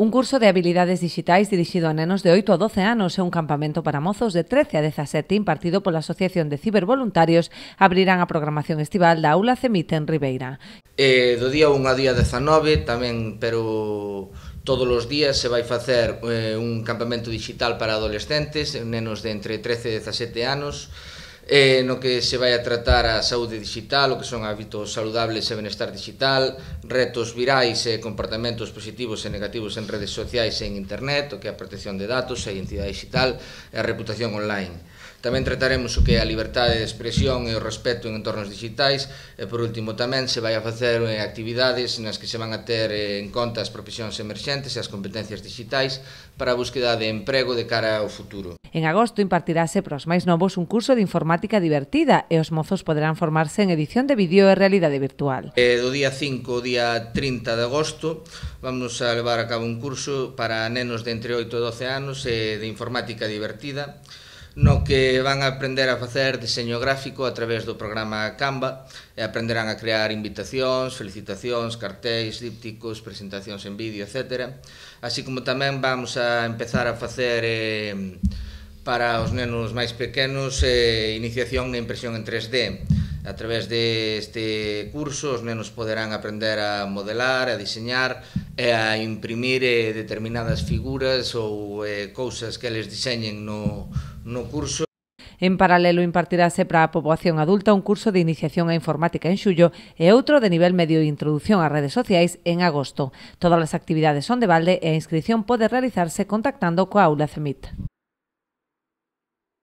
Un curso de habilidades digitais dirixido a nenos de 8 a 12 anos e un campamento para mozos de 13 a 17 impartido pola Asociación de Cibervoluntarios abrirán a programación estival da Aula Cemite en Ribeira. Eh, do día 1 a día 19 tamén, pero todos os días se vai facer eh, un campamento digital para adolescentes, nenos de entre 13 e 17 anos, eh, no que se vai a tratar a saúde digital, o que son hábitos saludables e benestar digital, retos virais e comportamentos positivos e negativos en redes sociais e en internet, o que é a protección de datos, a identidade digital e a reputación online. Tamén trataremos o que é a liberdade de expresión e o respeto en entornos digitais e por último tamén se vai a facer eh, actividades nas que se van a ter eh, en conta as profesións emerxentes e as competencias digitais para a búsqueda de emprego de cara ao futuro. En agosto impartirase para os máis novos un curso de informática divertida e os mozos poderán formarse en edición de vídeo e realidade virtual. Eh, do día 5 ao día 30 de agosto vamos a levar a cabo un curso para nenos de entre 8 e 12 anos eh, de informática divertida no que van a aprender a facer diseño gráfico a través do programa Canva e aprenderán a crear invitacións, felicitacións, cartéis, dípticos, presentacións en vídeo, etc. Así como tamén vamos a empezar a facer eh, para os nenos máis pequenos eh, iniciación na impresión en 3D. A través deste curso os nenos poderán aprender a modelar, a diseñar e a imprimir eh, determinadas figuras ou eh, cousas que eles diseñen no, no curso. En paralelo impartirase para a poboación adulta un curso de iniciación á informática en xullo e outro de nivel medio de introducción ás redes sociais en agosto. Todas as actividades son de balde e a inscripción pode realizarse contactando coa aula CEMIT.